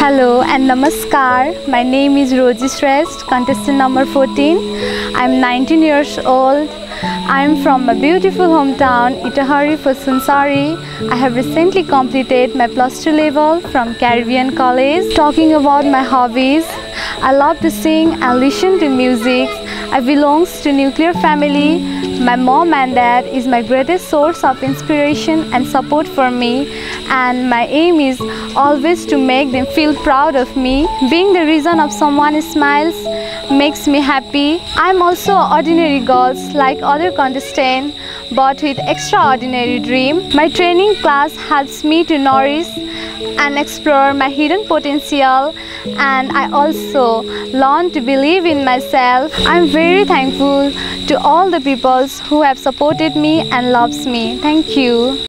Hello and namaskar. My name is Roji Shrestha, contestant number 14. I'm 19 years old. I'm from my beautiful hometown, Itahari of Sunsari. I have recently completed my plus 2 level from Caribbean College. Talking about my hobbies, I love to sing and listen to music. I belong to nuclear family. My mom and dad is my greatest source of inspiration and support for me and my aim is always to make them feel proud of me. Being the reason of someone smiles makes me happy. I'm also ordinary girls like other contestants but with extraordinary dream. My training class helps me to nourish and explore my hidden potential and I also learn to believe in myself. I'm very thankful to all the people who have supported me and loves me. Thank you.